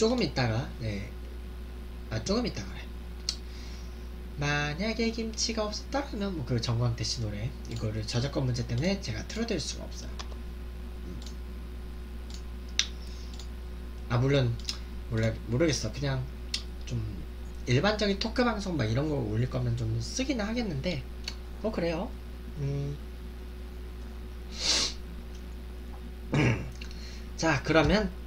조금 있다가 네. 아 조금 있다가 그래. 만약에 김치가 없었다 그러면 뭐 그 정광태 씨 노래 이거를 저작권 문제 때문에 제가 틀어드릴 수가 없어요. 음. 아 물론 몰라 모르겠어 그냥 좀 일반적인 토크 방송 막 이런 거 올릴 거면 좀 쓰기는 하겠는데 뭐 그래요. 음. 자 그러면 자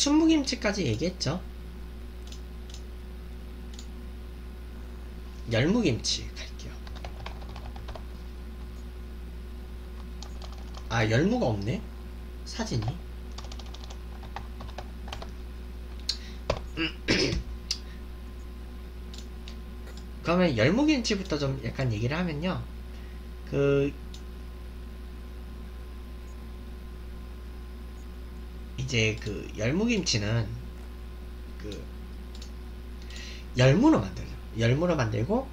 순무김치까지 얘기했죠. 열무김치 갈게요. 아 열무가 없네 사진이. 그러면 열무김치부터 좀 약간 얘기를 하면요. 그 이제 그 열무김치는 그 열무로 만들죠. 열무로 만들고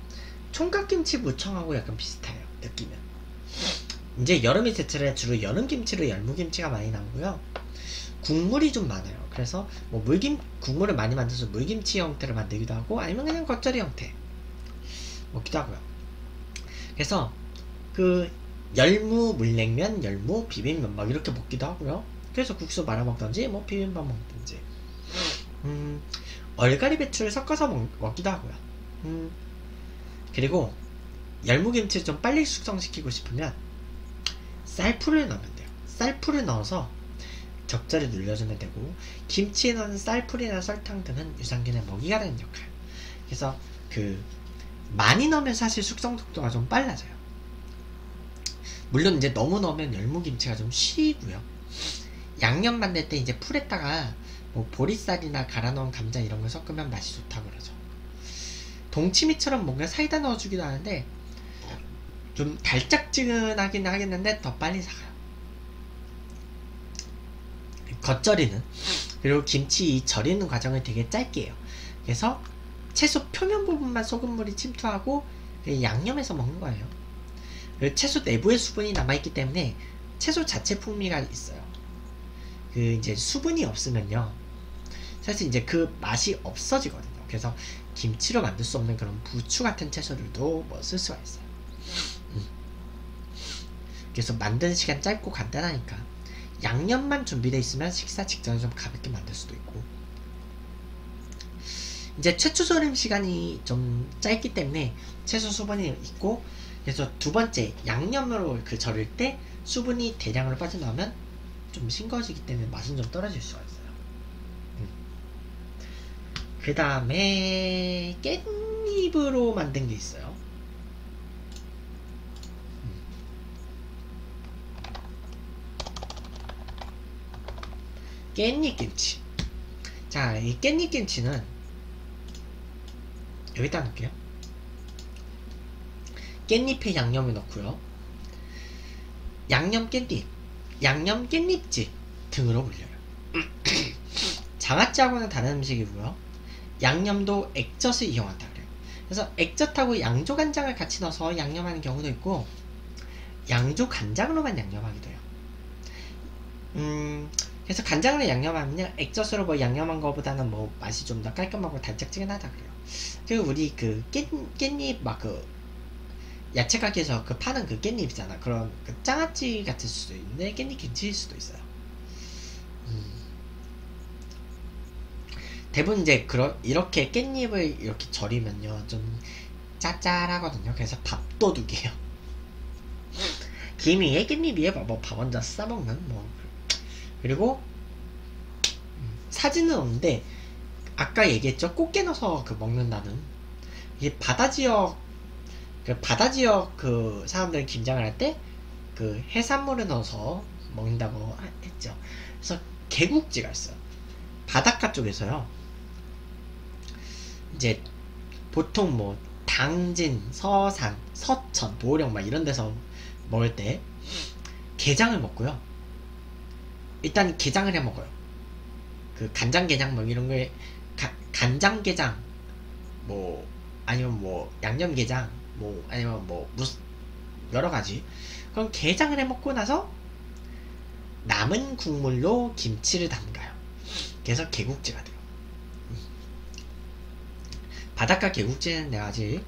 총각김치 무청하고 약간 비슷해요. 느낌은. 이제 여름이 제철에 주로 여름김치로 열무김치가 많이 나오고요. 국물이 좀 많아요. 그래서 뭐 물김 국물을 많이 만들어서 물김치 형태를 만들기도 하고 아니면 그냥 겉절이 형태 먹기도 하고요. 그래서 그 열무 물냉면, 열무 비빔면 막 이렇게 먹기도 하고요. 그래서 국수 말아 먹던지 뭐 비빔밥 먹든지 음, 얼갈이 배추를 섞어서 먹, 먹기도 하고요. 음, 그리고 열무김치를 좀 빨리 숙성시키고 싶으면 쌀풀을 넣으면 돼요. 쌀풀을 넣어서 적절히 눌려주면 되고 김치에 넣는 쌀풀이나 설탕 등은 유산균의 먹이가 되는 역할. 그래서 그 많이 넣으면 사실 숙성 속도가 좀 빨라져요. 물론 이제 너무 넣으면 열무김치가 좀 쉬고요. 양념 만들 때 이제 풀에다가 뭐 보리쌀이나 갈아 넣은 감자 이런 걸 섞으면 맛이 좋다고 그러죠. 동치미처럼 뭔가 사이다 넣어주기도 하는데 좀 달짝지근하긴 하겠는데 더 빨리 사가요. 겉절이는 그리고 김치 절이는 과정을 되게 짧게 해요. 그래서 채소 표면 부분만 소금물이 침투하고 양념해서 먹는 거예요. 채소 내부에 수분이 남아있기 때문에 채소 자체 풍미가 있어요. 그 이제 수분이 없으면요. 사실 이제 그 맛이 없어지거든요. 그래서 김치로 만들 수 없는 그런 부추 같은 채소들도 뭐 쓸 수가 있어요. 음. 그래서 만드는 시간 짧고 간단하니까 양념만 준비되어 있으면 식사 직전에 좀 가볍게 만들 수도 있고 이제 최초 절임 시간이 좀 짧기 때문에 채소 수분이 있고 그래서 두 번째 양념으로 그 절일 때 수분이 대량으로 빠져나오면 좀 싱거워지기 때문에 맛은 좀 떨어질 수가 있어요. 음. 그 다음에 깻잎으로 만든 게 있어요. 음. 깻잎 김치. 자, 이 깻잎 김치는 여기다 넣을게요. 깻잎에 양념을 넣고요. 양념 깻잎, 양념 깻잎집 등으로 불려요. 장아찌하고는 다른 음식이고요. 양념도 액젓을 이용한다 그래요. 그래서 액젓하고 양조 간장을 같이 넣어서 양념하는 경우도 있고 양조 간장으로만 양념하기도 해요. 음, 그래서 간장으로 양념하면 액젓으로 뭐 양념한 것보다는 뭐 맛이 좀 더 깔끔하고 달짝지근하다 그래요. 그리고 우리 그 깻, 깻잎 막그 야채 가게에서 그 파는 그 깻잎이잖아. 그런 그 장아찌 같을 수도 있는데 깻잎 김치일 수도 있어요. 음. 대부분 이제 그런 이렇게 깻잎을 이렇게 절이면요 좀 짭짤하거든요. 그래서 밥도둑이에요. 김 위에 깻잎 위에 뭐밥 얹어 싸먹는 뭐 그리고 음, 사진은 없는데 아까 얘기했죠 꽃게 넣어서 그 먹는다는 이게 바다 지역 그 바다 지역 그 사람들 김장을 할 때 그 해산물을 넣어서 먹는다고 했죠. 그래서 개국지가 있어요. 바닷가 쪽에서요. 이제 보통 뭐 당진, 서산, 서천, 보령 막 이런 데서 먹을 때 게장을 먹고요. 일단 게장을 해 먹어요. 그 간장게장 뭐 이런 거에 간장게장 뭐 아니면 뭐 양념게장 뭐 아니면 뭐 무슨 여러 가지 그럼 게장을 해 먹고 나서 남은 국물로 김치를 담가요. 그래서 개국지가 돼요. 음. 바닷가 개국지는 내가 아직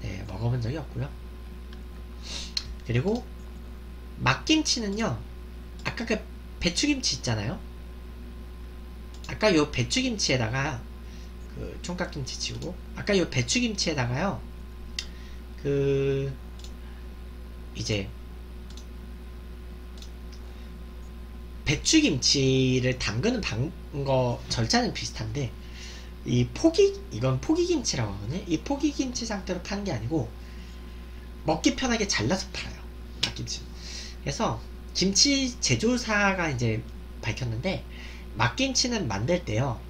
네, 먹어본 적이 없고요. 그리고 막김치는요. 아까 그 배추김치 있잖아요. 아까 요 배추김치에다가 그 총각김치 치우고 아까 요 배추김치에다가요. 그 이제 배추김치를 담그는 방거 절차는 비슷한데 이 포기 이건 포기김치라고 하거든요. 이 포기김치 상태로 파는 게 아니고 먹기 편하게 잘라서 팔아요. 막김치. 그래서 김치 제조사가 이제 밝혔는데 막김치는 만들 때요.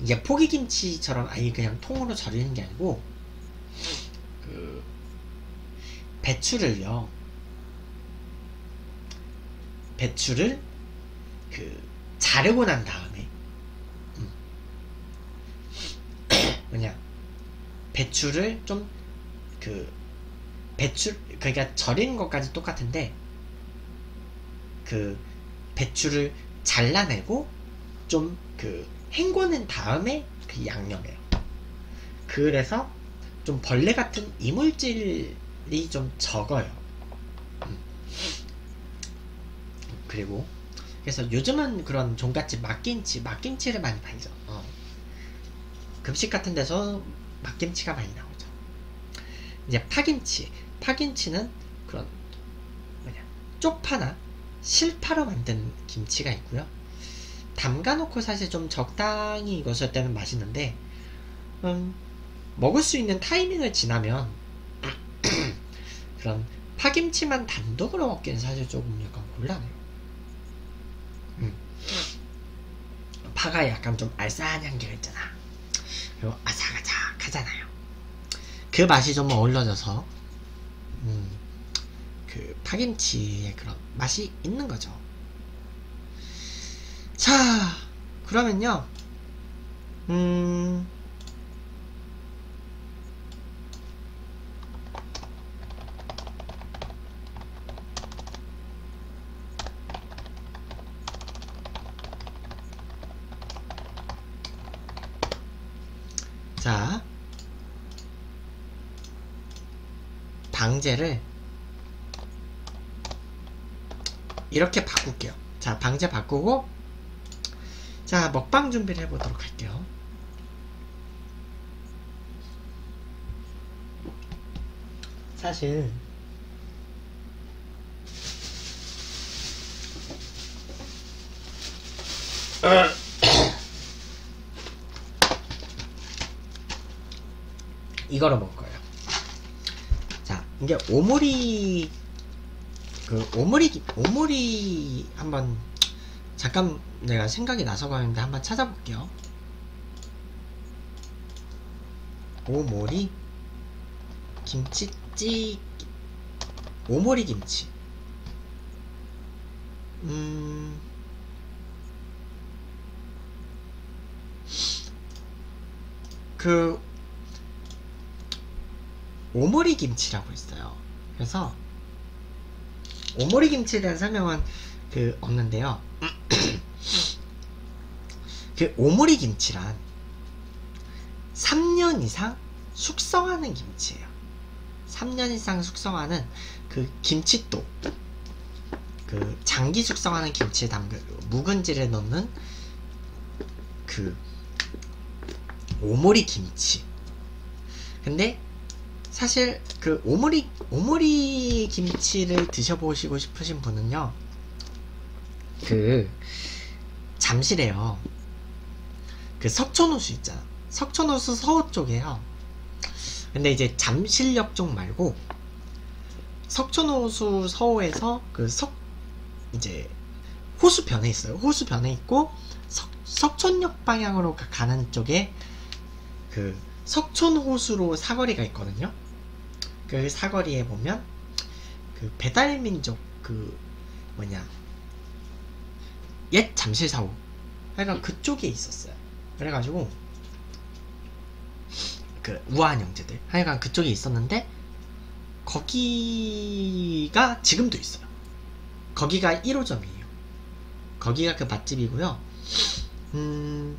이게 포기김치처럼 아예 그냥 통으로 절이는 게 아니고 그 배추를요. 배추를 그 자르고 난 다음에 음. 뭐냐 배추를 좀 그 배추 그러니까 절이는 것까지 똑같은데 그 배추를 잘라내고 좀 그 헹궈낸 다음에 그 양념해요. 그래서 좀 벌레 같은 이물질이 좀 적어요. 음. 그리고 그래서 요즘은 그런 종갓집 막김치, 막김치를 많이 팔죠. 어. 급식 같은 데서 막김치가 많이 나오죠. 이제 파김치, 파김치는 그런 뭐냐 쪽파나 실파로 만든 김치가 있고요. 담가놓고 사실 좀 적당히 익었을 때는 맛있는데 음, 먹을 수 있는 타이밍을 지나면 그런 파김치만 단독으로 먹기는 사실 조금 약간 곤란해요. 음. 파가 약간 좀 알싸한 향기가 있잖아. 그리고 아삭아삭하잖아요. 그 맛이 좀 어울러져서 음, 그 파김치의 그런 맛이 있는 거죠. 자, 그러면요. 음, 자, 방제를 이렇게 바꿀게요. 자, 방제 바꾸고 자, 먹방 준비를 해보도록 할게요. 사실 이거로 먹을 거예요. 자, 이게 오므리 그 오므리 오므리 한번 잠깐 내가 생각이 나서 가는데 한번 찾아볼게요. 오모리 김치찌 오모리 김치 음 그 오모리 김치라고 있어요. 그래서 오모리 김치에 대한 설명은 그 없는데요. 그 오모리 김치란 3년 이상 숙성하는 김치예요. 3년 이상 숙성하는 그 김치도 그 장기 숙성하는 김치에 담근 묵은지를 넣는 그 오모리 김치. 근데 사실 그 오모리 오모리 김치를 드셔보시고 싶으신 분은요. 그 잠실에요. 그 석촌호수 있잖아. 석촌호수 서호 쪽에요. 근데 이제 잠실역 쪽 말고 석촌호수 서호에서 그 석 이제 호수변에 있어요. 호수변에 있고 석, 석촌역 방향으로 가는 쪽에 그 석촌호수로 사거리가 있거든요. 그 사거리에 보면 그 배달민족 그 뭐냐 옛 잠실사호 그러니까 그쪽에 있었어요. 그래가지고 그 우아한 형제들 하여간 그쪽에 있었는데 거기가 지금도 있어요. 거기가 1호점이에요. 거기가 그 맛집이고요. 음,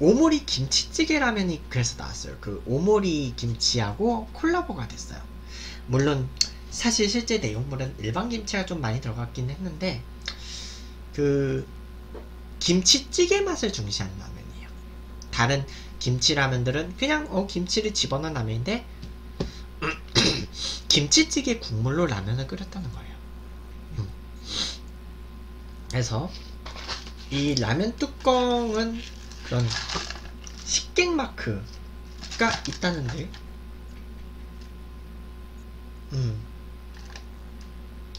오모리 김치찌개 라면이 그래서 나왔어요. 그 오모리 김치하고 콜라보가 됐어요. 물론 사실 실제 내용물은 일반 김치가 좀 많이 들어갔긴 했는데 그 김치찌개 맛을 중시한 라면이에요. 다른 김치 라면들은 그냥 어 김치를 집어넣은 라면인데 김치찌개 국물로 라면을 끓였다는 거예요. 음. 그래서 이 라면 뚜껑은 그런 식객 마크가 있다는데. 음.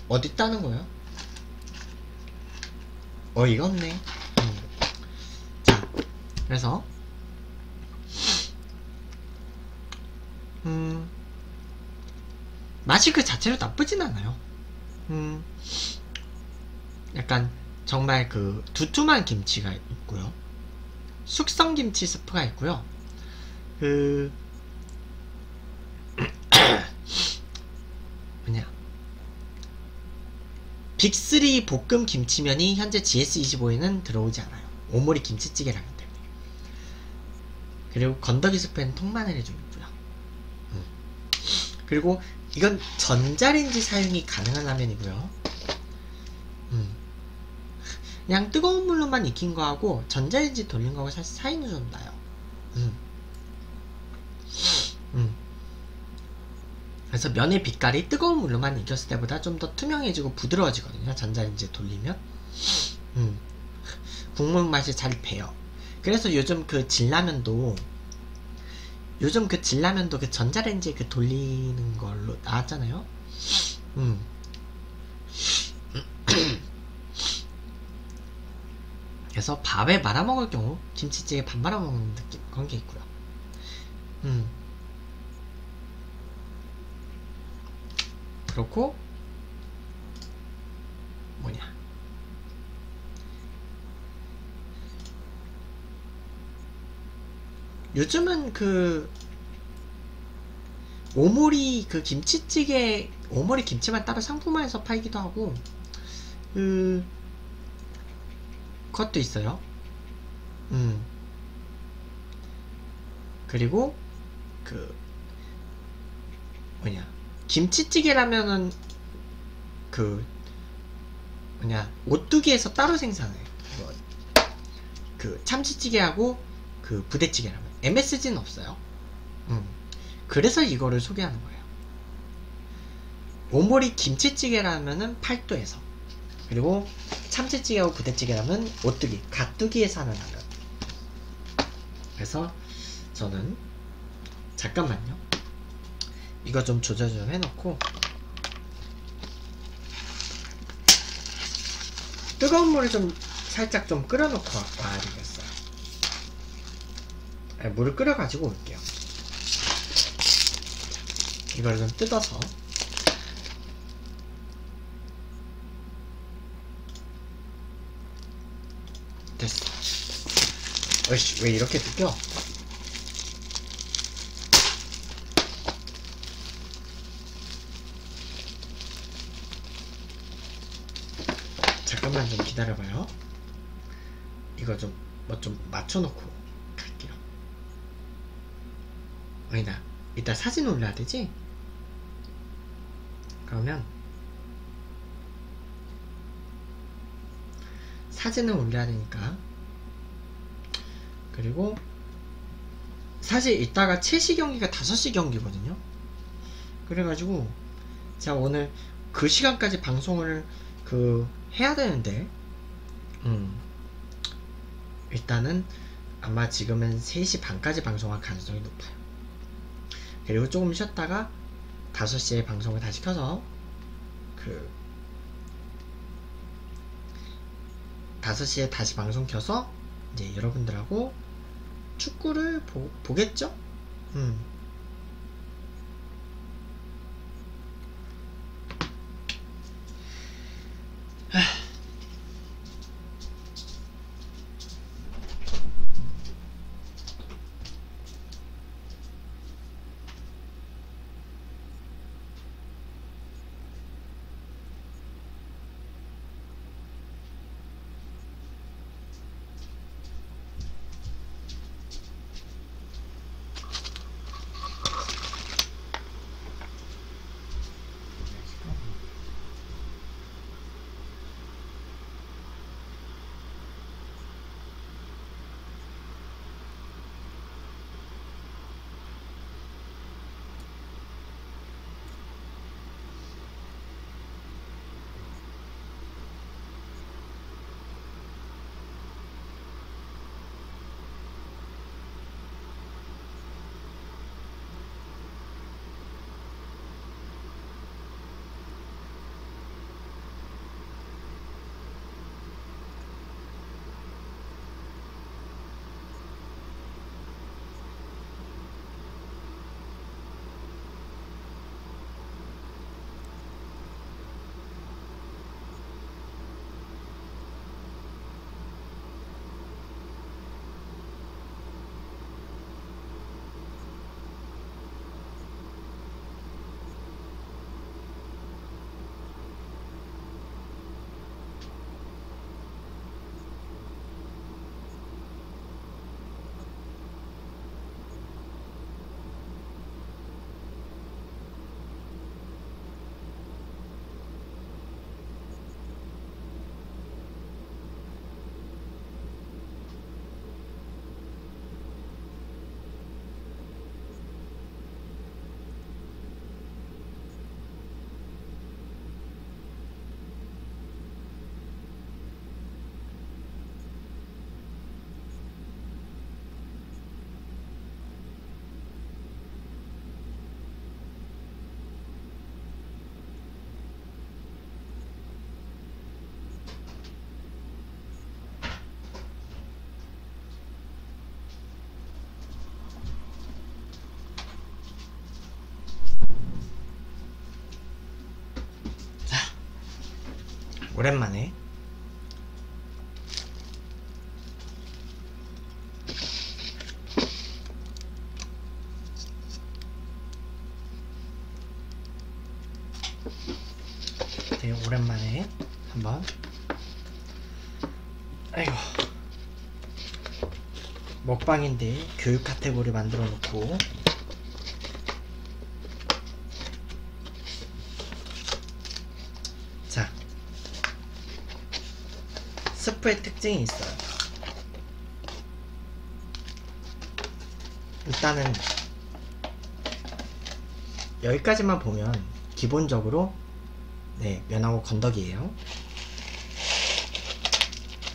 어디 있다는 거야? 어이가 없네. 음. 자 그래서. 음. 맛이 그 자체로 나쁘진 않아요. 음. 약간 정말 그 두툼한 김치가 있고요 숙성김치 스프가 있고요. 그 뭐냐 빅3 볶음 김치면이 현재 GS25에는 들어오지 않아요. 오모리 김치찌개라면 때문에. 그리고 건더기 스프에는 통마늘이 좀 있고요. 음. 그리고 이건 전자레인지 사용이 가능한 라면이고요. 음. 그냥 뜨거운 물로만 익힌 거하고 전자레인지 돌린 거하고 사실 차이는 좀 나요. 음. 음. 그래서 면의 빛깔이 뜨거운 물로만 익혔을 때보다 좀 더 투명해지고 부드러워지거든요. 전자레인지 돌리면. 음. 국물 맛이 잘 배요. 그래서 요즘 그 진라면도 요즘 그 진라면도 그 전자레인지에 그 돌리는 걸로 나왔잖아요. 음. 그래서 밥에 말아 먹을 경우 김치찌개 밥 말아 먹는 느낌 그런 게 있고요. 음. 그렇고 뭐냐 요즘은 그 오모리 그 김치찌개 오모리 김치만 따로 상품화해서 팔기도 하고 그 그것도 있어요. 음. 그리고 그 뭐냐 김치찌개라면은 그 뭐냐 오뚜기에서 따로 생산해. 뭐, 그 참치찌개하고 그 부대찌개라면 MSG는 없어요. 음. 그래서 이거를 소개하는 거예요. 오모리 김치찌개라면은 팔도에서 그리고 참치찌개하고 부대찌개라면 오뚜기, 가뚜기에서 하는 라면. 그래서 저는 잠깐만요. 이거 좀 조절 좀 해놓고 뜨거운 물을 좀 살짝 좀 끓여놓고 와야 되겠어요. 아, 물을 끓여가지고 올게요. 이걸 좀 뜯어서 어이씨, 왜 이렇게 뜯겨? 잠깐만 좀 기다려봐요. 이거 좀, 뭐 좀 맞춰놓고 갈게요. 아니다. 이따 사진 올려야 되지? 그러면 사진을 올려야 되니까 그리고 사실 이따가 7시 경기가 5시 경기거든요. 그래가지고 제가 오늘 그 시간까지 방송을 그 해야 되는데 음 일단은 아마 지금은 3시 반까지 방송할 가능성이 높아요. 그리고 조금 쉬었다가 5시에 방송을 다시 켜서 그 5시에 다시 방송 켜서 이제 여러분들하고 축구를 보, 보겠죠? 음. 오랜만에. 되게 오랜만에 한번. 아이고. 먹방인데 교육 카테고리 만들어 놓고 자 스프의 특징이 있어요. 일단은 여기까지만 보면 기본적으로 네 면하고 건더기예요.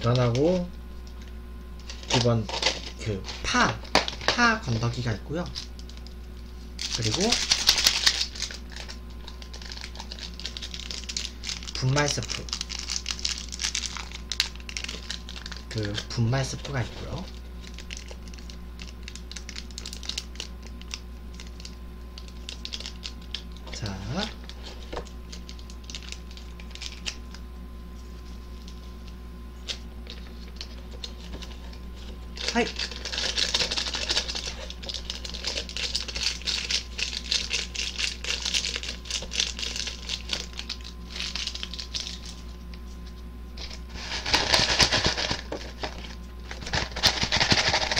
면하고 기본 그 파, 파 건더기가 있고요. 그리고 분말 스프 그 분말 스프가 있고요. 자, 하이.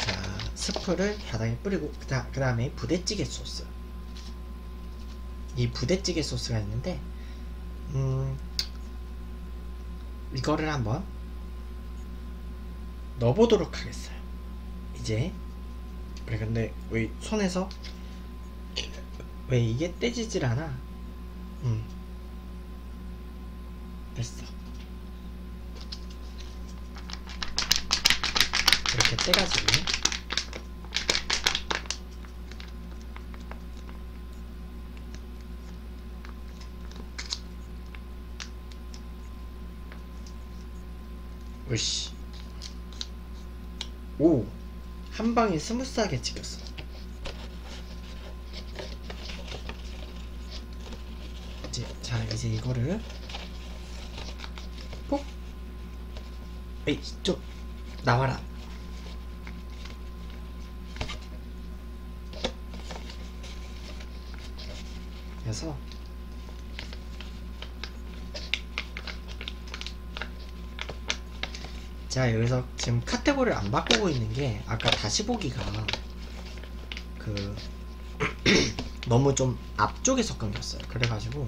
자, 스프를 뿌리고 그 다음에 부대찌개 소스. 이 부대찌개 소스가 있는데 음, 이거를 한번 넣어보도록 하겠어요. 이제 그래 근데 왜 손에서 왜 이게 떼지질 않아 음 됐어 이렇게 떼가지고 으씨 오! 한 방에 스무스하게 찍혔어. 이제, 자, 이제 이거를 폭! 에이, 좀, 나와라. 그래서 제가 여기서 지금 카테고리를 안 바꾸고 있는 게 아까 다시 보기가 그 너무 좀 앞쪽에서 끊겼어요. 그래가지고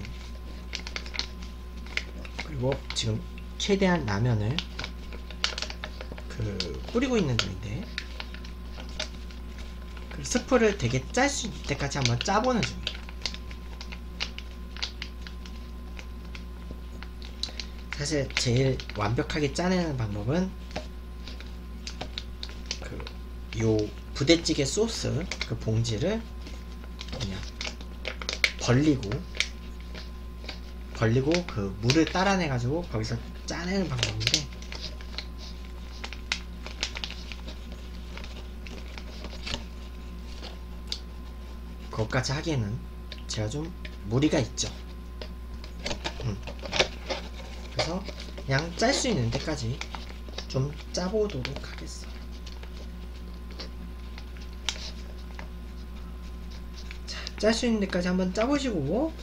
그리고 지금 최대한 라면을 그 뿌리고 있는 중인데 그 스프를 되게 짤 수 있을 때까지 한번 짜보는 중이에요. 사실 제일 완벽하게 짜내는 방법은 그 요 부대찌개 소스 그 봉지를 그냥 벌리고 벌리고 그 물을 따라내 가지고 거기서 짜내는 방법인데 그것까지 하기에는 제가 좀 무리가 있죠. 음. 그래서 그냥 짤수 있는 데까지 좀 짜보도록 하겠어. 자, 짤수 있는 데까지 한번 짜보시고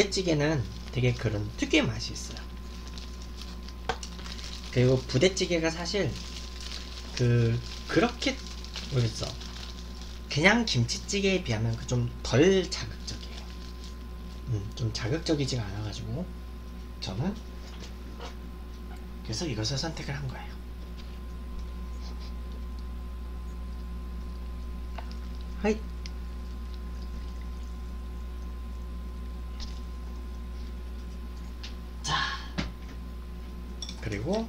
부대찌개는 되게 그런 특유의 맛이 있어요. 그리고 부대찌개가 사실 그 그렇게 모르겠어. 그냥 김치찌개에 비하면 그 좀 덜 자극적이에요. 음, 좀 자극적이지가 않아가지고 저는 그래서 이것을 선택을 한 거예요. 하이. 자. 그리고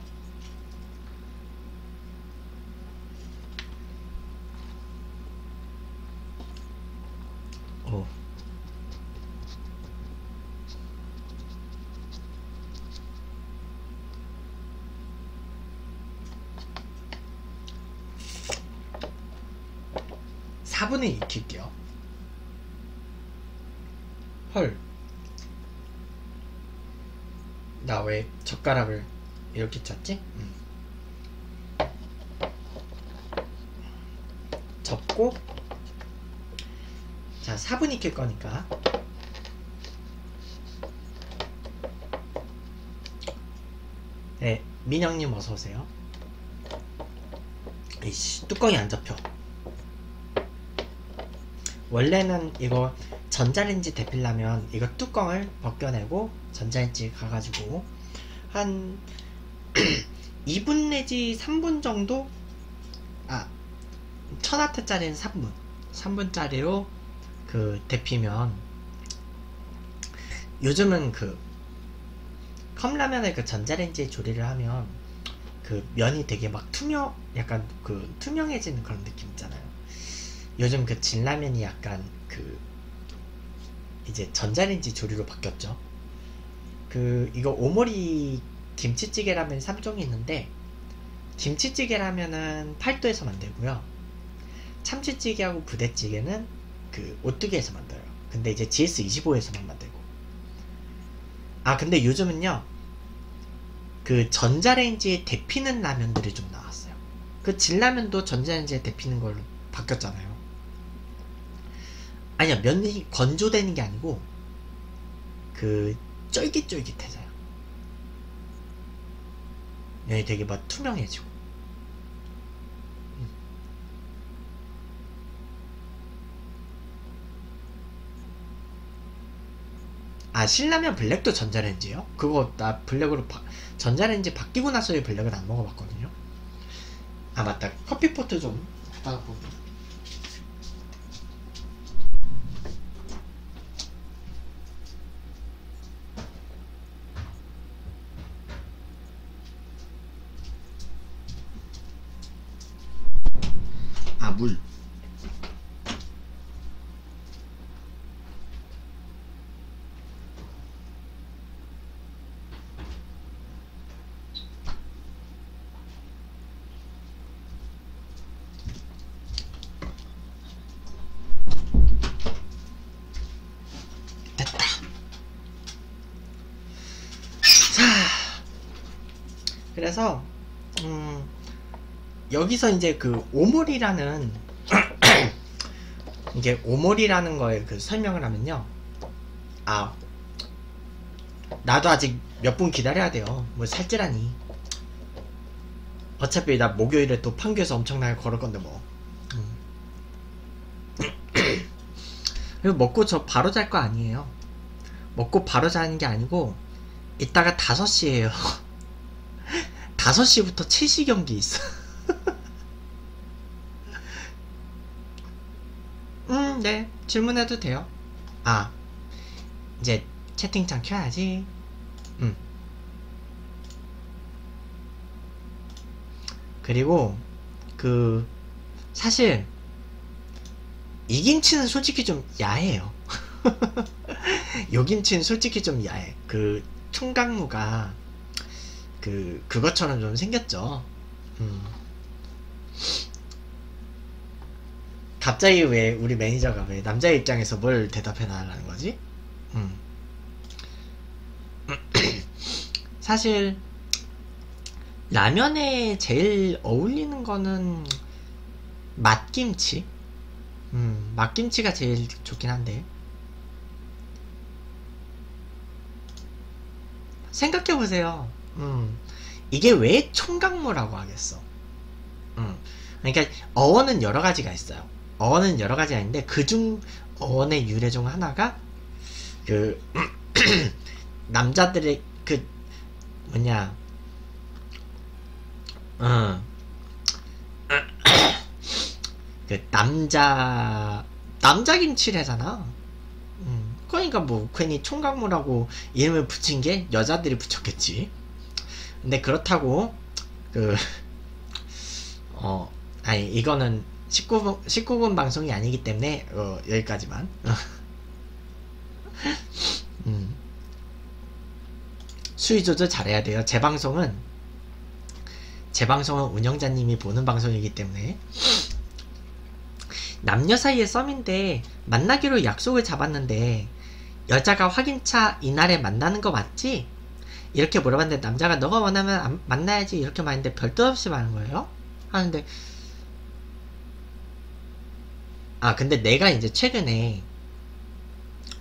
어. (4분의 2) 익힐게요 헐. 나 왜 젓가락을 이렇게 쳤지? 음. 접고 자 4분 익힐 거니까 네 민영님 어서오세요 이씨 뚜껑이 안 잡혀 원래는 이거 전자레인지 데필라면 이거 뚜껑을 벗겨내고 전자레인지 가가지고 한 2분 내지 3분 정도? 아 1000와트짜리는 3분. 3분짜리로 그 데피면 요즘은 그 컵라면을 그 전자레인지에 조리를 하면 그 면이 되게 막 투명 약간 그 투명해지는 그런 느낌 있잖아요. 요즘 그 진라면이 약간 그 이제 전자레인지 조리로 바뀌었죠. 그 이거 오모리 김치찌개 라면 3종이 있는데 김치찌개 라면은 8도에서 만들고요. 참치찌개하고 부대찌개는 그 오뚜기에서 만들어요. 근데 이제 GS25에서만 만들고. 아 근데 요즘은요. 그 전자레인지에 데피는 라면들이 좀 나왔어요. 그 진라면도 전자레인지에 데피는 걸로 바뀌었잖아요. 아니야 면이 건조되는 게 아니고 그 쫄깃쫄깃해져요 면이 되게 막 투명해지고 음. 아 신라면 블랙도 전자레인지요? 그거 나 블랙으로 바, 전자레인지 바뀌고 나서의 블랙은 안 먹어봤거든요 아 맞다 커피포트 좀 갖다가 보고 아, 물. 됐다. 자, 그래서 음, 여기서 이제 그 오몰이라는 이게 오몰이라는 거에 그 설명을 하면요. 아 나도 아직 몇 분 기다려야 돼요. 뭐 살찌라니. 어차피 나 목요일에 또 판교에서 엄청나게 걸을 건데 뭐. 음. 그리고 먹고 저 바로 잘 거 아니에요. 먹고 바로 자는 게 아니고 이따가 5시에요. 5시부터 7시 경기 있어. 음, 네. 질문해도 돼요. 아, 이제 채팅창 켜야지. 음. 그리고 그 사실 이 김치는 솔직히 좀 야해요. 요 김치는 솔직히 좀 야해. 그 총각무가 그 그것처럼 좀 생겼죠. 음. 갑자기 왜 우리 매니저가 왜 남자의 입장에서 뭘 대답해 나라는 거지? 음. 사실 라면에 제일 어울리는 거는 맛김치. 음, 맛김치가 제일 좋긴 한데. 생각해보세요. 음, 이게 왜 총각무라고 하겠어? 음, 그러니까 어원은 여러 가지가 있어요. 어원은 여러 가지가 있는데 그중 어원의 유래 중 하나가 그 남자들의 그 뭐냐 어. 그 남자 남자 김치래잖아. 음, 그러니까 뭐 괜히 총각무라고 이름을 붙인 게 여자들이 붙였겠지. 근데 그렇다고 그 어 아니 이거는 19분, 19분 방송이 아니기 때문에 어, 여기까지만 음. 수위 조절 잘해야 돼요 제 방송은 제 방송은 운영자님이 보는 방송이기 때문에 남녀 사이의 썸인데 만나기로 약속을 잡았는데 여자가 확인차 이날에 만나는 거 맞지? 이렇게 물어봤는데 남자가 너가 원하면 만나야지 이렇게 말했는데 별도 없이 말하는 거예요 하는데 아 근데 내가 이제 최근에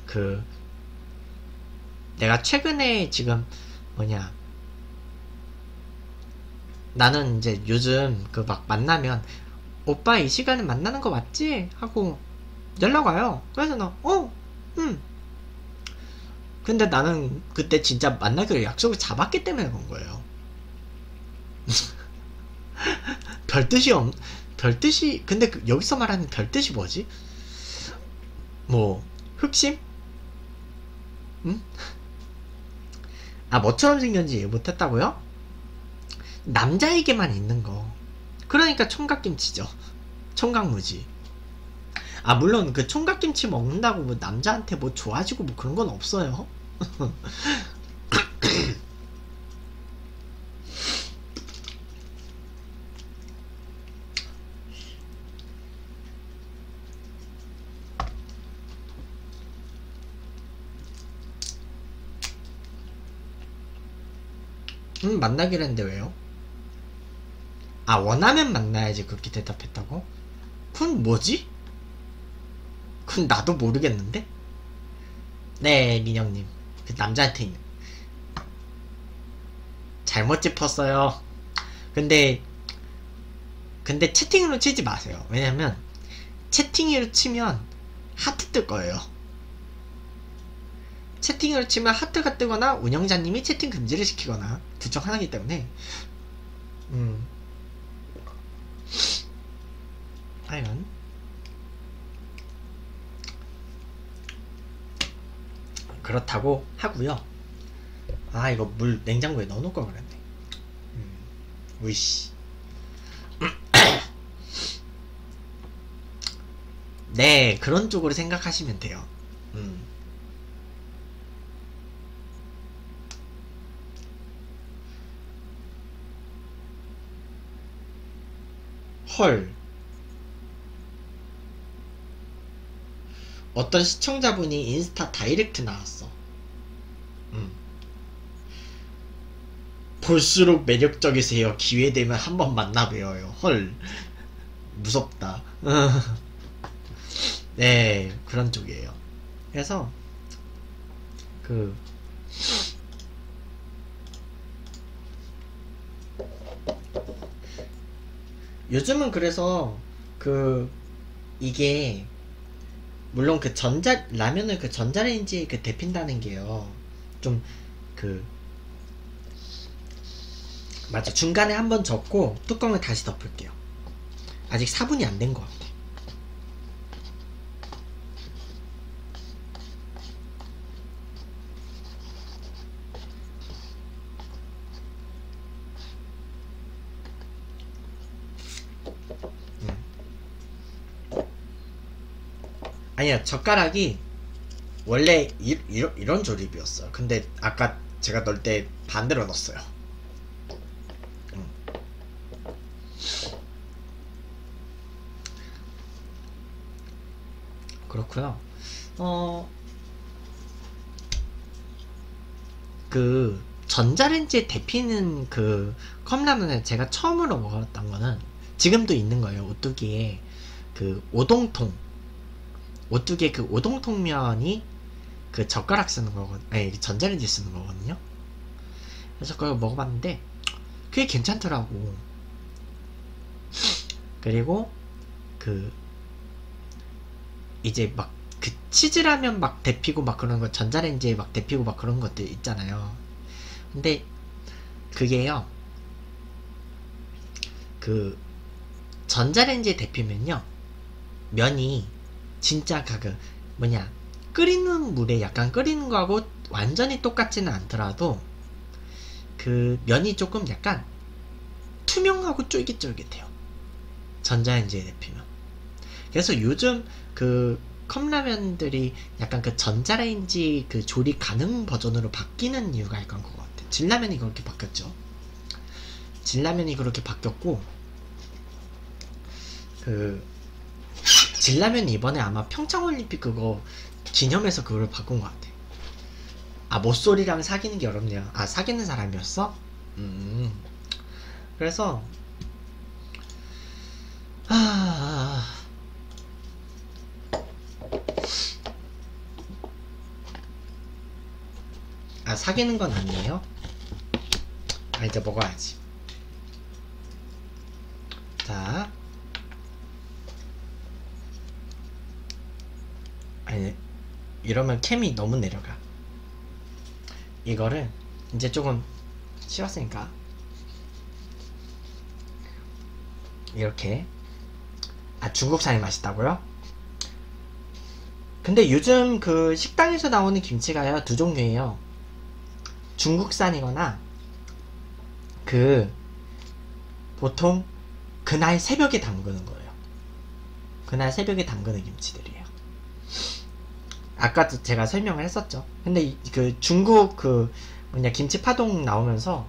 그 내가 최근에 지금 뭐냐 나는 이제 요즘 그 막 만나면 오빠 이 시간에 만나는 거 맞지? 하고 연락 와요. 그래서 나 어, 응. 근데 나는 그때 진짜 만나기로 약속을 잡았기 때문에 그런 거예요. 별 뜻이 없, 별 뜻이, 근데 그- 여기서 말하는 별 뜻이 뭐지? 뭐, 흑심? 응? 아, 뭐처럼 생겼는지 이해 못했다고요? 남자에게만 있는 거. 그러니까 총각김치죠. 총각무지. 아, 물론 그 총각김치 먹는다고 뭐 남자한테 뭐 좋아지고 뭐 그런 건 없어요. 음, 만나기로 했는데 왜요? 아, 원하면 만나야지 그렇게 대답했다고? 그건 뭐지? 그건 나도 모르겠는데? 네, 민영님. 그 남자한테 있는. 잘못 짚었어요. 근데, 근데 채팅으로 치지 마세요. 왜냐면, 채팅으로 치면 하트 뜰 거예요. 채팅을 치면 하트가 뜨거나 운영자님이 채팅 금지를 시키거나 둘 중 하나이기 때문에. 음. 하여간 그렇다고 하고요. 아 이거 물 냉장고에 넣어놓을 걸 그랬네. 음, 으이씨. 네 그런 쪽으로 생각하시면 돼요. 음. 헐. 어떤 시청자분이 인스타 다이렉트 나왔어. 음. 볼수록 매력적이세요. 기회 되면 한번 만나봬요. 헐. 무섭다. 네, 그런 쪽이에요. 그래서, 그, 요즘은 그래서 그 이게 물론 그 전자 라면을 그 전자레인지에 그 데핀다는 게요. 좀 그 맞아. 중간에 한번 접고 뚜껑을 다시 덮을게요. 아직 4분이 안 된 것 같아 아니야 젓가락이 원래 이, 이, 이런 조립이었어요. 근데 아까 제가 넣을 때 반대로 넣었어요. 음. 그렇고요. 어... 그 전자레인지에 데피는 그 컵라면을 제가 처음으로 먹었던 거는 지금도 있는 거예요. 오뚜기에 그 오동통 오뚜기의 그 오동통면이 그 젓가락 쓰는 거거든 아니 전자레인지 쓰는 거거든요. 그래서 그걸 먹어봤는데 그게 괜찮더라고. 그리고 그 이제 막 그 치즈라면 막 데피고 막 그런 거 전자레인지에 막 데피고 막 그런 것들 있잖아요. 근데 그게요 그 전자레인지에 데피면요 면이 진짜 가그 뭐냐? 끓이는 물에 약간 끓이는 거하고 완전히 똑같지는 않더라도 그 면이 조금 약간 투명하고 쫄깃쫄깃해요. 전자레인지에 데피면. 그래서 요즘 그 컵라면들이 약간 그 전자레인지 그 조리 가능 버전으로 바뀌는 이유가 약간 그거 같아 진라면이 그렇게 바뀌었죠. 진라면이 그렇게 바뀌었고 그 진라면이 이번에 아마 평창올림픽 그거 기념해서 그걸 바꾼 것 같아. 아 모쏠이랑 사귀는 게 어렵네요. 아 사귀는 사람이었어? 음. 그래서 아. 아 사귀는 건 아니에요? 아 이제 먹어야지. 자. 아니 이러면 캠이 너무 내려가. 이거를 이제 조금 식었으니까 이렇게 아 중국산이 맛있다고요? 근데 요즘 그 식당에서 나오는 김치가요 두 종류예요 중국산이거나 그 보통 그날 새벽에 담그는 거예요 그날 새벽에 담그는 김치들이에요 아까도 제가 설명을 했었죠. 근데 이, 그 중국 그 뭐냐 김치 파동 나오면서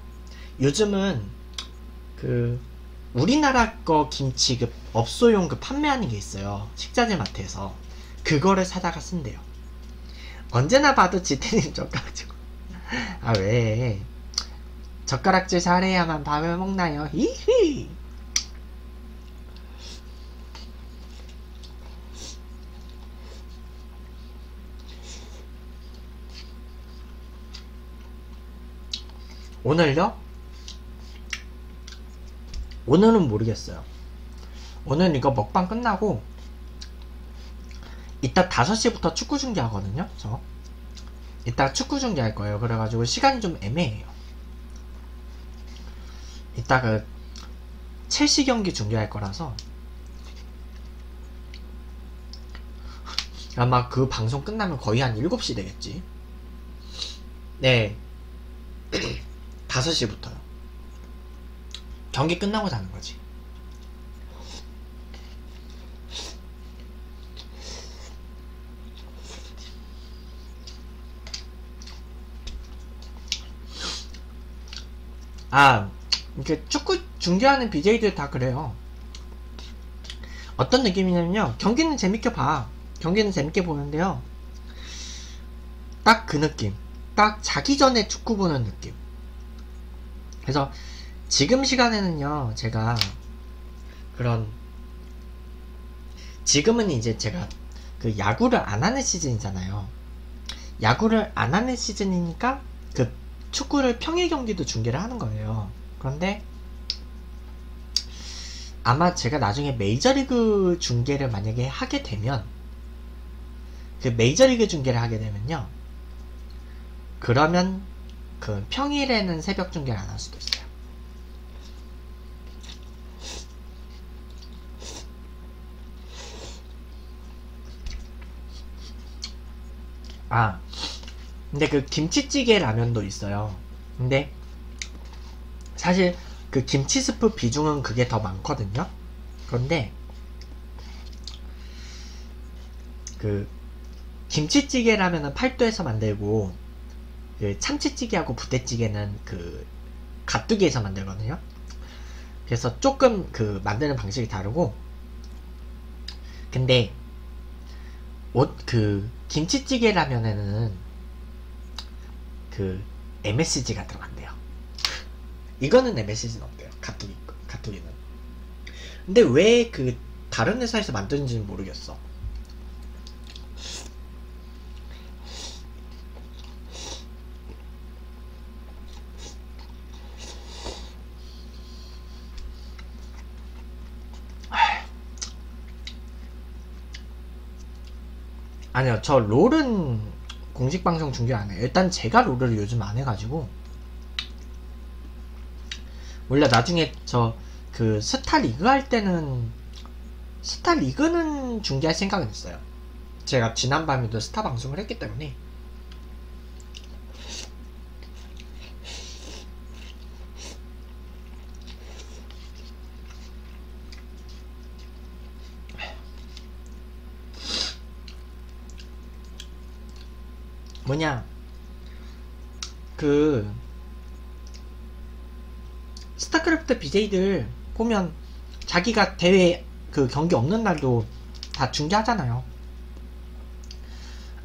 요즘은 그 우리나라 거 김치 그 업소용 그 판매하는 게 있어요. 식자재 마트에서 그거를 사다가 쓴대요. 언제나 봐도 지태님 젓가락질 아 왜? 젓가락질 잘해야만 밥을 먹나요? 히히. 오늘요? 오늘은 모르겠어요. 오늘 이거 먹방 끝나고 이따 5시부터 축구 중계하거든요. 저 이따 축구 중계할 거예요. 그래가지고 시간이 좀 애매해요. 이따 그 첼시 경기 중계할 거라서 아마 그 방송 끝나면 거의 한 7시 되겠지. 네. 5시부터요. 경기 끝나고 자는 거지. 아, 이렇게 축구 중계하는 BJ들 다 그래요. 어떤 느낌이냐면요. 경기는 재밌게 봐. 경기는 재밌게 보는데요. 딱 그 느낌. 딱 자기 전에 축구 보는 느낌. 그래서 지금 시간에는요, 제가 그런 지금은 이제 제가 그 야구를 안 하는 시즌이잖아요. 야구를 안 하는 시즌이니까 그 축구를 평일 경기도 중계를 하는 거예요. 그런데 아마 제가 나중에 메이저리그 중계를 만약에 하게 되면 그 메이저리그 중계를 하게 되면요. 그러면 그 평일에는 새벽 중계를 안 할 수도 있어요. 아, 근데 그 김치찌개 라면도 있어요. 근데 사실 그 김치 스프 비중은 그게 더 많거든요. 그런데 그 김치찌개 라면은 팔도에서 만들고 그 참치찌개하고 부대찌개는 그 가뚜기에서 만들거든요. 그래서 조금 그 만드는 방식이 다르고 근데 옷 그 김치찌개 라면에는 그 MSG가 들어간대요. 이거는 MSG는 없대요. 가뚜기 가뚜기는. 근데 왜 그 다른 회사에서 만드는지는 모르겠어. 아니요, 저 롤은 공식 방송 중계 안 해요. 일단 제가 롤을 요즘 안 해가지고. 원래 나중에 저 그 스타 리그 할 때는 스타 리그는 중계할 생각은 있어요. 제가 지난밤에도 스타 방송을 했기 때문에. 뭐냐 그 스타크래프트 BJ들 보면 자기가 대회 그 경기 없는 날도 다 중계하잖아요.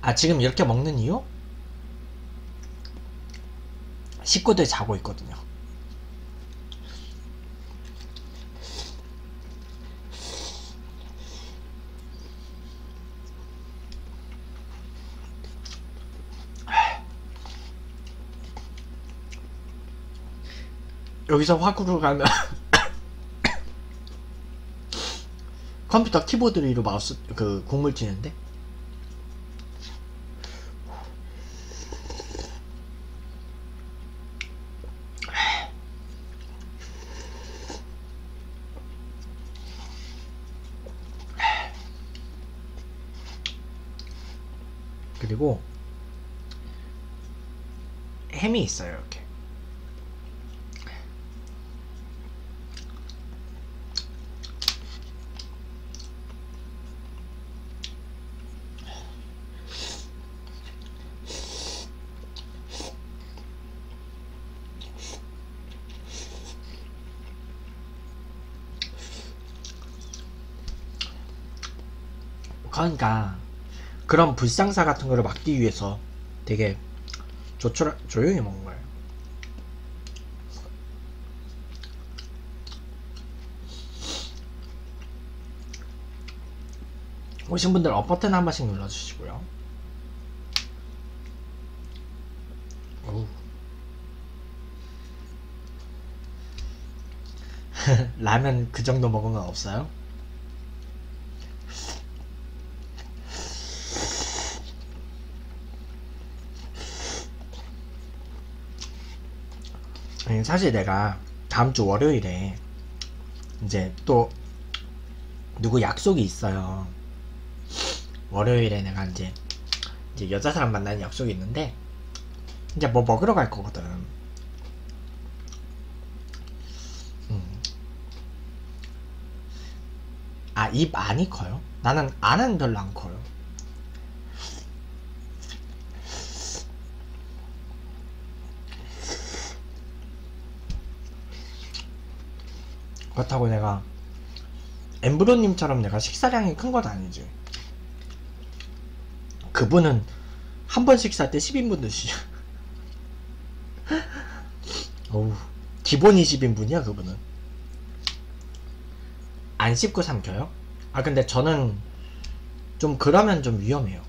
아 지금 이렇게 먹는 이유? 식구들 자고 있거든요. 여기서 화구로 가면 컴퓨터 키보드 위로 마우스 그 국물 찌는데? 그리고 햄이 있어요 그러니까 그런 불상사 같은 거를 막기 위해서 되게 조촐 조용히 먹는 거예요. 오신 분들 up 버튼 한 번씩 눌러주시고요. 라면 그 정도 먹은 건 없어요? 사실 내가 다음 주 월요일에 이제 또 누구 약속이 있어요. 월요일에 내가 이제 이제 여자 사람 만나는 약속이 있는데 이제 뭐 먹으러 갈 거거든. 음. 아, 입 안이 커요? 나는 안은 별로 안 커요. 그렇다고 내가 엠브로님처럼 내가 식사량이 큰 건 아니지. 그분은 한 번 식사할 때 10인분 드시죠. 어우, 기본 20인분이야, 그분은. 안 씹고 삼켜요? 아, 근데 저는 좀 그러면 좀 위험해요.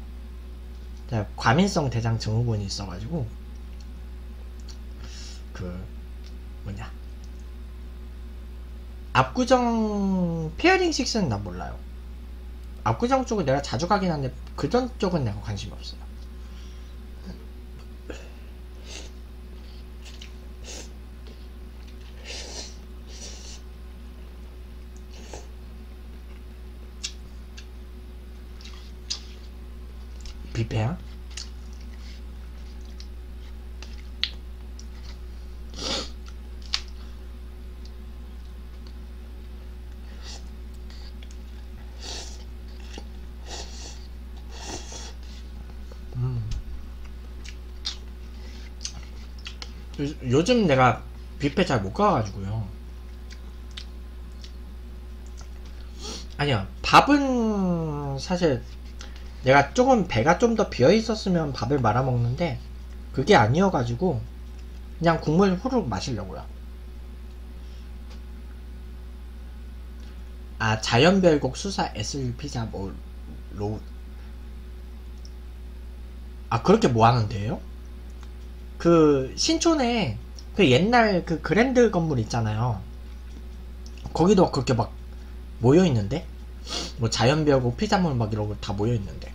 과민성 대장 증후군이 있어가지고, 그, 뭐냐. 압구정 페어링 식스는 난 몰라요. 압구정 쪽은 내가 자주 가긴 한데 그전 쪽은 내가 관심이 없어요. 뷔페야? 음. 요, 요즘 내가 뷔페 잘 못 가가지고요. 아니야, 밥은 사실 내가 조금 배가 좀 더 비어 있었으면 밥을 말아 먹는데 그게 아니어가지고 그냥 국물 후루룩 마시려고요. 아 자연별곡 수사 S 피자 뭐 로. 아 그렇게 뭐 하는데요? 그 신촌에 그 옛날 그 그랜드 건물 있잖아요. 거기도 그렇게 막 모여 있는데 뭐 자연별곡 피자물 막 이런 거다 모여 있는데.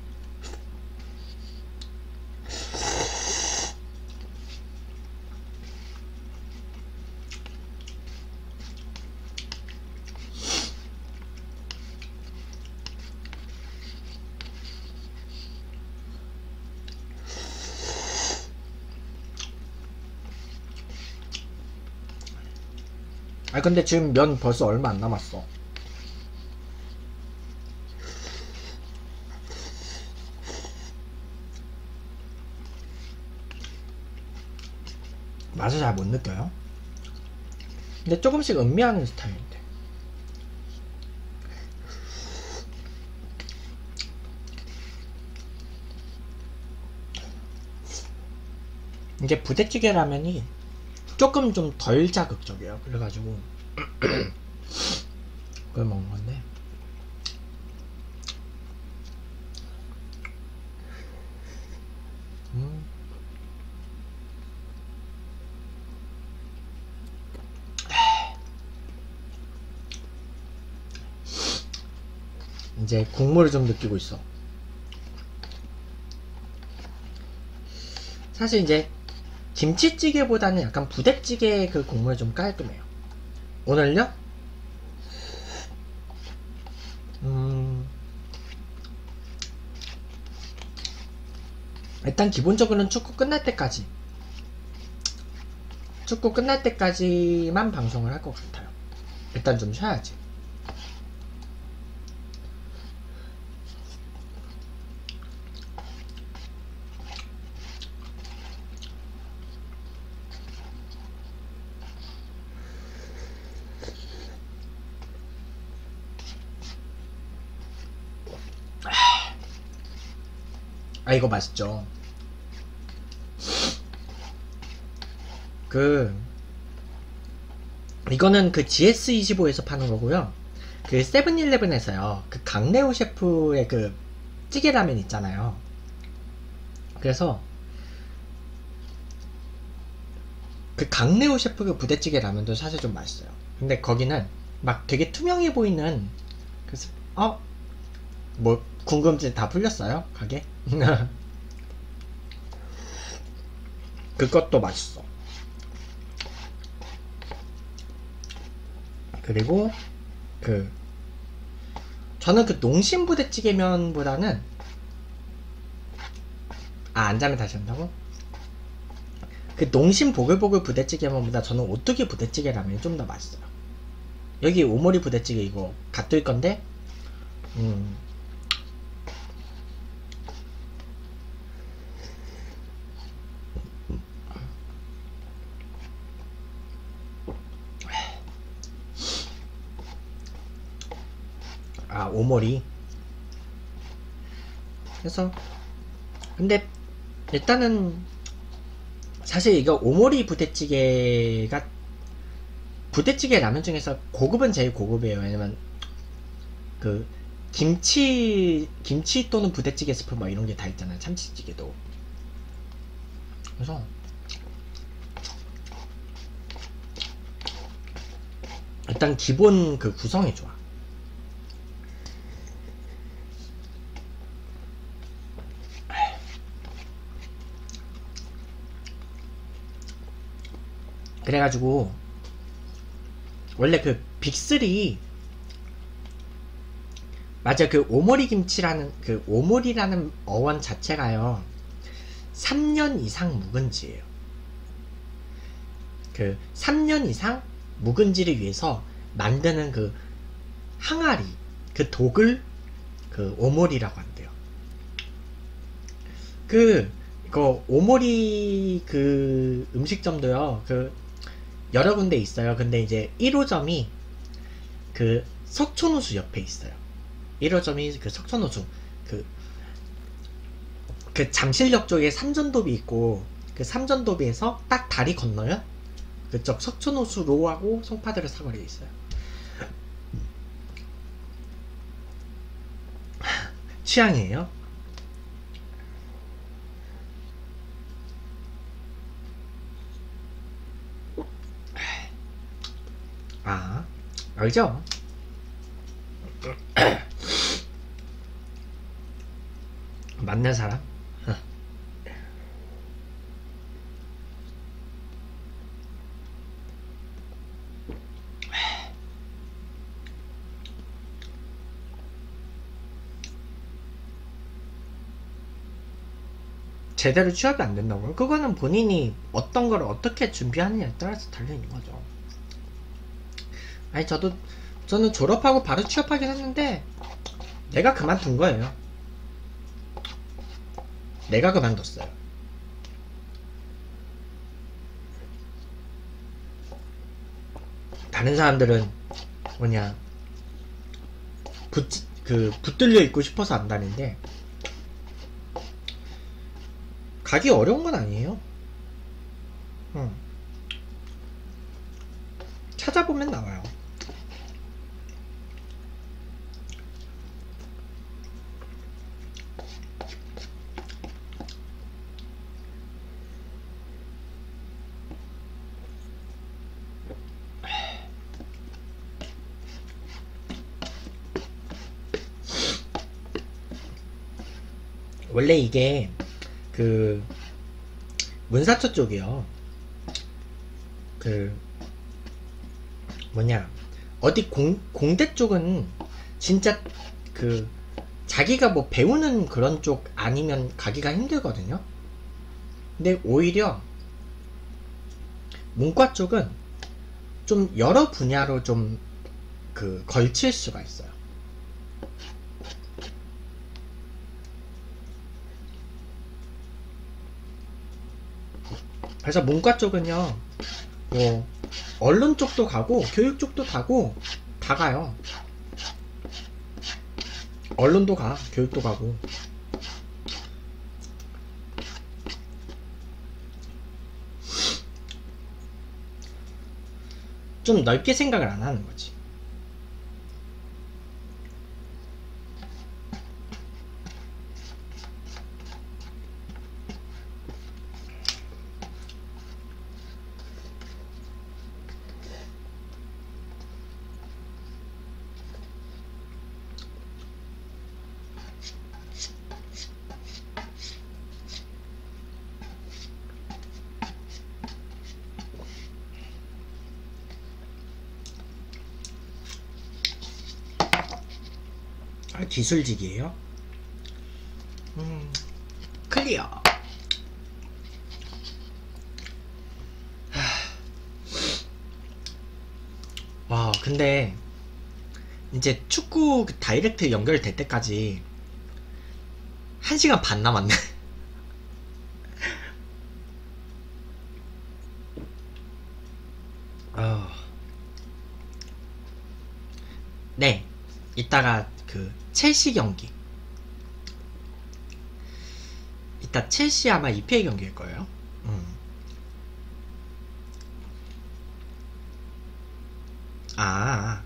아 근데 지금 면 벌써 얼마 안 남았어. 맛을 잘 못 느껴요. 근데 조금씩 음미하는 스타일인데. 이게 부대찌개 라면이 조금 좀 덜 자극적이에요. 그래가지고 그걸 먹는 건데. 음. 이제 국물을 좀 느끼고 있어. 사실 이제 김치찌개보다는 약간 부대찌개 그 국물이 좀 깔끔해요. 오늘요? 음, 일단 기본적으로는 축구 끝날 때까지 축구 끝날 때까지만 방송을 할 것 같아요. 일단 좀 쉬어야지. 아 이거 맛있죠. 그 이거는 그 GS25에서 파는 거고요. 그 세븐일레븐에서요. 그 강래우 셰프의 그 찌개 라면 있잖아요. 그래서 그 강래우 셰프 그 부대찌개 라면도 사실 좀 맛있어요. 근데 거기는 막 되게 투명해 보이는 그래서 어? 뭐 궁금증 다 풀렸어요? 가게? 그것도 맛있어. 그리고 그 저는 그 농심 부대찌개면보다는 아 안자면 다시 한다고? 그 농심 보글보글 부대찌개면보다 저는 오뚜기 부대찌개 라면이 좀 더 맛있어요. 여기 오모리 부대찌개 이거 갓둘 건데 음 아 오모리. 그래서 근데 일단은 사실 이거 오모리 부대찌개가 부대찌개 라면 중에서 고급은 제일 고급이에요. 왜냐면 그 김치 김치 또는 부대찌개 스프 뭐 이런 게 다 있잖아요. 참치찌개도. 그래서 일단 기본 그 구성이 좋아 그래가지고 원래 그 빅3 맞아 그 오모리 김치라는 그 오모리라는 어원 자체가요 3년 이상 묵은지예요. 그 3년 이상 묵은지를 위해서 만드는 그 항아리 그 독을 그 오모리라고 한대요. 그 이거 오모리 그 음식점도요 그 여러 군데 있어요. 근데 이제 1호점이 그 석촌호수 옆에 있어요. 1호점이 그 석촌호수 그, 그 잠실역 쪽에 삼전도비 있고 그 삼전도비에서 딱 다리 건너요. 그쪽 석촌호수 로하고 송파대로 사거리에 있어요. 취향이에요? 아, 알죠? 맞는 사람? 제대로 취업이 안 된다고요? 그거는 본인이 어떤 걸 어떻게 준비하느냐에 따라서 달려있는 거죠. 아니 저도 저는 졸업하고 바로 취업하긴 했는데 내가 그만둔 거예요. 내가 그만뒀어요. 다른 사람들은 뭐냐 붙, 그 붙들려 있고 싶어서 안 다는데 가기 어려운 건 아니에요. 응. 찾아보면 나와요. 원래 이게 그 문사처 쪽이요. 그 뭐냐 어디 공 공대 쪽은 진짜 그 자기가 뭐 배우는 그런 쪽 아니면 가기가 힘들거든요. 근데 오히려 문과 쪽은 좀 여러 분야로 좀 그 걸칠 수가 있어요. 그래서 문과 쪽은요, 뭐, 언론 쪽도 가고, 교육 쪽도 가고, 다 가요. 언론도 가, 교육도 가고. 좀 넓게 생각을 안 하는 거지. 아, 기술직이에요? 음, 클리어. 하. 와, 근데 이제 축구 그 다이렉트 연결될 때까지 1시간 반 남았네. 어. 네. 이따가 그 첼시 경기. 이따 첼시 아마 2패 경기일 거예요. 음. 아.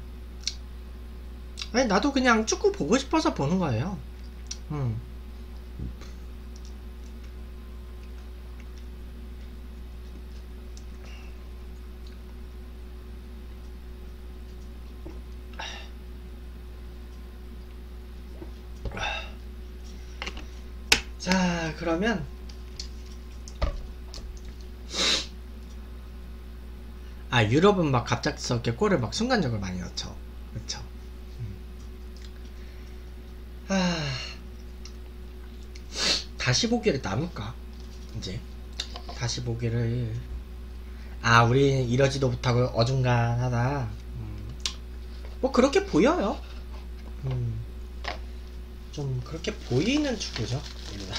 아니, 나도 그냥 축구 보고 싶어서 보는 거예요. 음. 자, 그러면 아, 유럽은 막 갑작스럽게 골을 막 순간적으로 많이 넣죠. 그렇죠. 음. 아, 다시 보기를 남을까? 이제 다시 보기를 아, 우리 이러지도 못하고 어중간하다. 음. 뭐 그렇게 보여요. 음. 좀 그렇게 보이는 축구죠. 우리가.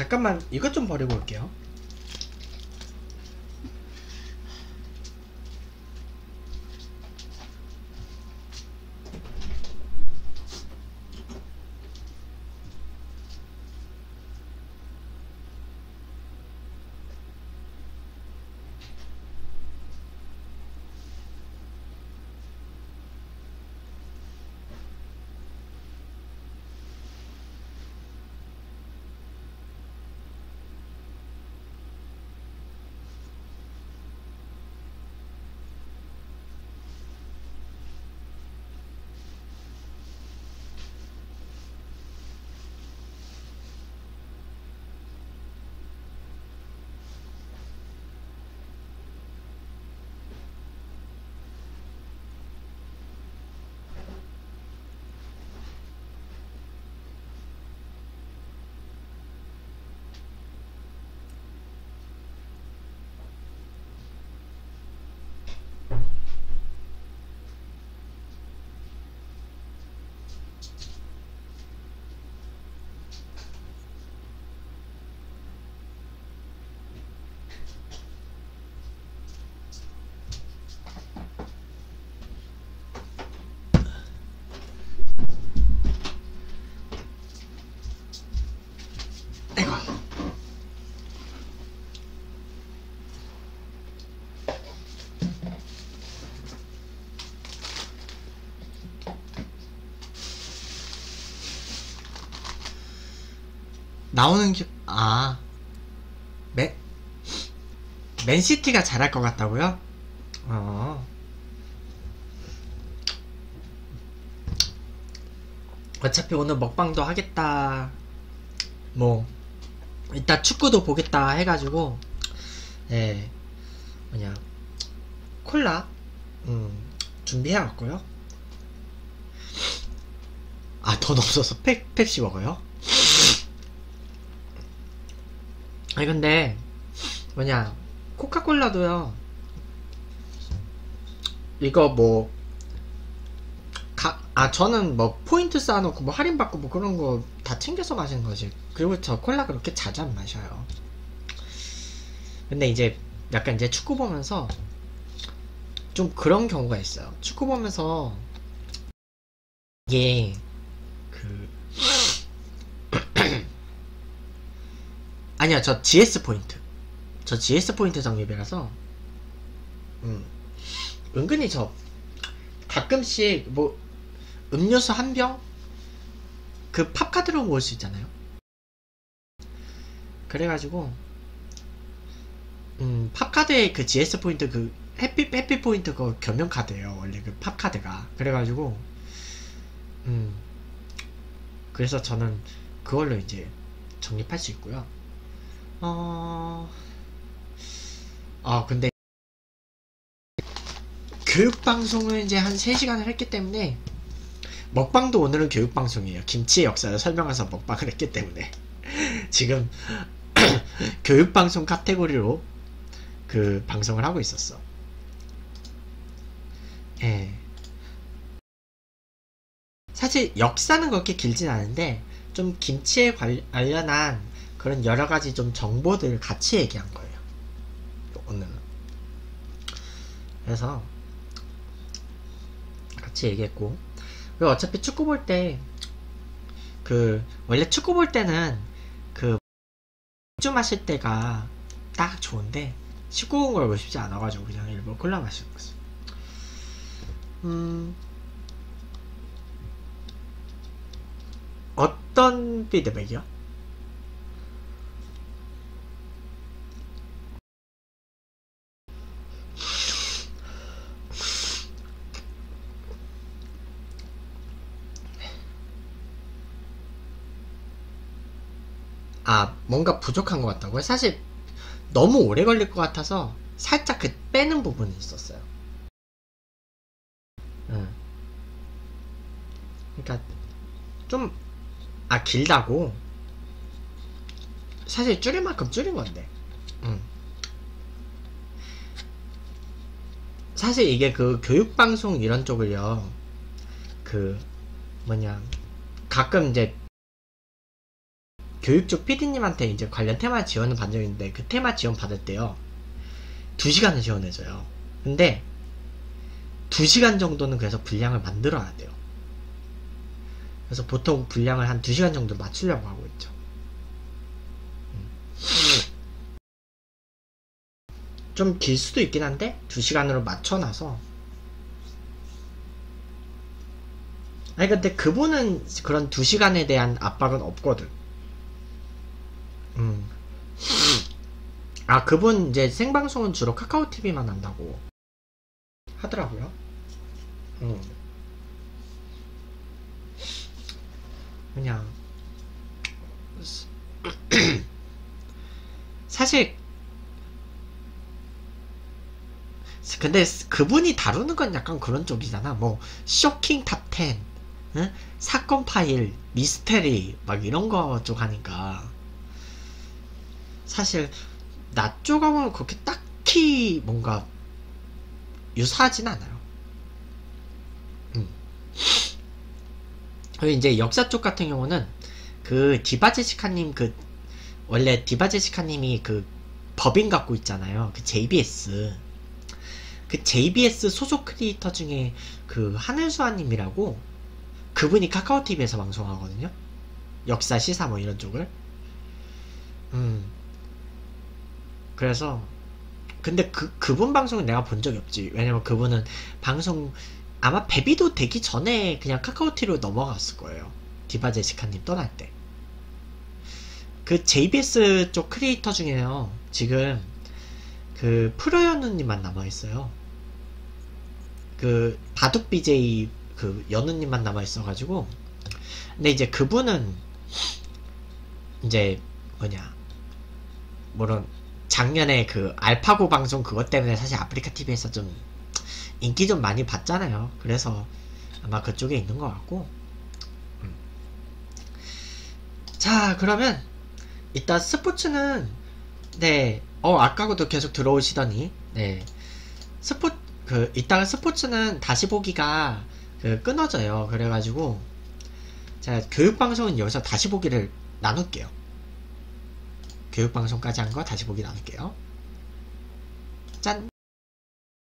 잠깐만 이것 좀 버리고 올게요. 나오는 기... 아. 맨... 맨시티가 잘할 것 같다고요? 어. 어차피 오늘 먹방도 하겠다. 뭐 이따 축구도 보겠다 해가지고 예. 뭐냐 콜라 음 준비해왔고요. 아 돈 없어서 팩, 펩시 먹어요? 아니 근데 뭐냐 코카콜라도요. 이거 뭐 가, 아 저는 뭐 포인트 쌓아놓고 뭐 할인 받고 뭐 그런 거 다 챙겨서 마시는 거지. 그리고 저 콜라 그렇게 자주 안 마셔요. 근데 이제 약간 이제 축구 보면서 좀 그런 경우가 있어요. 축구 보면서 이게 그 아니야 저 GS 포인트. 저 GS 포인트 적립이라서. 음. 은근히 저 가끔씩 뭐 음료수 한 병? 그 팝카드로 모을 수 있잖아요. 그래가지고 음 팝카드에 그 GS 포인트 그 해피 해피 포인트 그 겸용 카드예요 원래 그 팝카드가. 그래가지고 음. 그래서 저는 그걸로 이제 적립할 수 있고요 어... 아 근데 교육방송을 이제 한 3시간을 했기 때문에 먹방도 오늘은 교육방송이에요. 김치의 역사를 설명해서 먹방을 했기 때문에. 지금 교육방송 카테고리로 그 방송을 하고 있었어. 예. 사실 역사는 그렇게 길진 않은데 좀 김치에 관련한 그런 여러 가지 좀 정보들 같이 얘기한 거예요. 오늘은. 그래서 같이 얘기했고 그리고 어차피 축구 볼 때 그 원래 축구 볼 때는 그 맥주 마실 때가 딱 좋은데 19금 걸고 싶지 않아가지고 그냥 일부러 콜라 마시는 거죠. 음 어떤 피드백이요? 아 뭔가 부족한 것 같다고요? 사실 너무 오래 걸릴 것 같아서 살짝 그 빼는 부분이 있었어요. 응. 그러니까 좀 아 길다고 사실 줄일 만큼 줄인 건데. 응. 사실 이게 그 교육 방송 이런 쪽을요. 그 뭐냐 가끔 이제 교육 쪽 PD님한테 이제 관련 테마 지원을 받은 적이 있는데 그 테마 지원 받을 때요. 2시간을 지원해줘요. 근데 2시간 정도는 그래서 분량을 만들어야 돼요. 그래서 보통 분량을 한 2시간 정도 맞추려고 하고 있죠. 음. 좀길 수도 있긴 한데 2시간으로 맞춰놔서. 아니 근데 그분은 그런 2시간에 대한 압박은 없거든 음. 아, 그분 이제 생방송은 주로 카카오 TV만 한다고 하더라고요. 음. 그냥 사실 근데 그분이 다루는 건 약간 그런 쪽이잖아. 뭐 쇼킹 top10, 응? 사건 파일, 미스테리 막 이런 거 쪽 하니까 사실 나 쪽하고는 그렇게 딱히 뭔가 유사하진 않아요. 음. 그리고 이제 역사 쪽 같은 경우는 그 디바제시카님 그 원래 디바제시카님이 그 법인 갖고 있잖아요. 그 JBS 그 JBS 소속 크리에이터 중에 그 하늘수아님이라고 그분이 카카오 TV에서 방송하거든요. 역사 시사 뭐 이런 쪽을. 음. 그래서 근데 그 그분 방송은 내가 본 적이 없지. 왜냐면 그분은 방송 아마 베비도 되기 전에 그냥 카카오티로 넘어갔을 거예요. 디바 제시카님 떠날 때. 그 JBS 쪽 크리에이터 중에요. 지금 그 프로연우님만 남아있어요. 그 바둑 BJ 그 연우님만 남아있어가지고 근데 이제 그분은 이제 뭐냐 물론 작년에 그 알파고 방송 그것 때문에 사실 아프리카 TV에서 좀 인기 좀 많이 받잖아요. 그래서 아마 그쪽에 있는 것 같고. 음. 자, 그러면 이따 스포츠는 네, 어 아까도 계속 들어오시더니 네, 스포 그 이따가 스포츠는 다시 보기가 그 끊어져요. 그래가지고 자 교육 방송은 여기서 다시 보기를 나눌게요. 교육 방송까지 한 거 다시 보기 나눌게요. 짠.